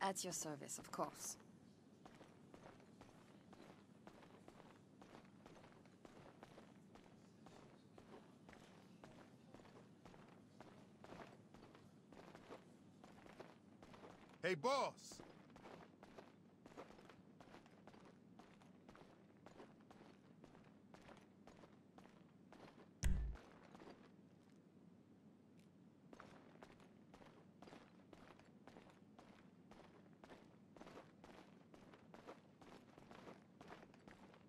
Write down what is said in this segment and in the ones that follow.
At your service, of course. Hey, boss.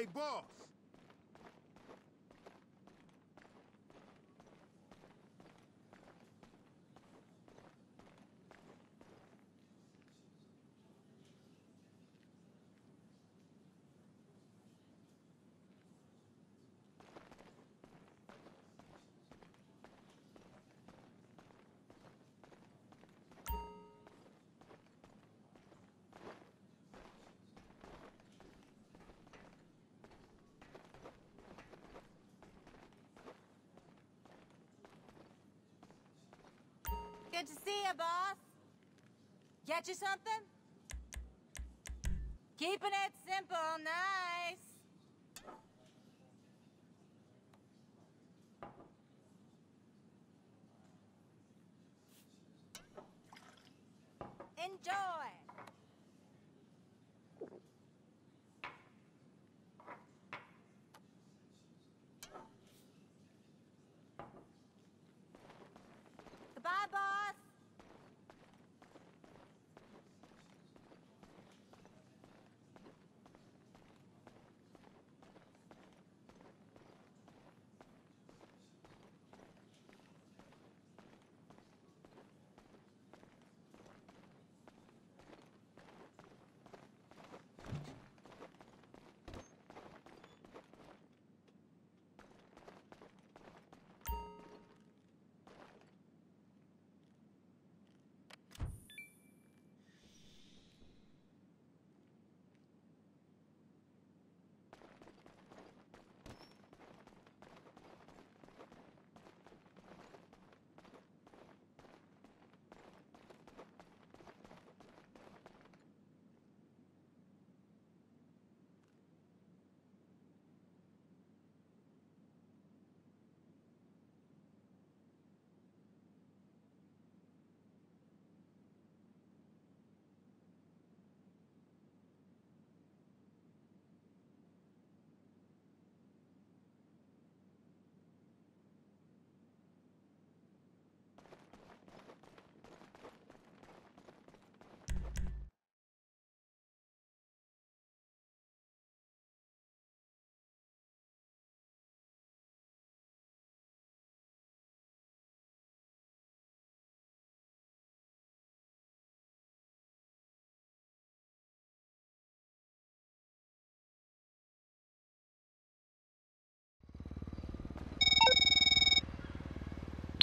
Hey, boss. Good to see you, boss. Get you something? Keeping it simple, nice.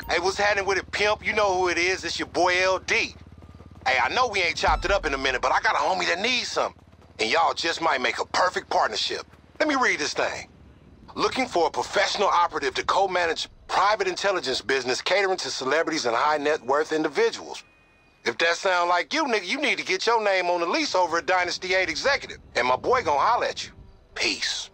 Hey, what's happening with it, pimp? You know who it is. It's your boy LD. Hey, I know we ain't chopped it up in a minute, but I got a homie that needs some. And y'all just might make a perfect partnership. Let me read this thing. Looking for a professional operative to co-manage private intelligence business catering to celebrities and high net worth individuals. If that sound like you, nigga, you need to get your name on the lease over at Dynasty 8 Executive. And my boy gonna holler at you. Peace.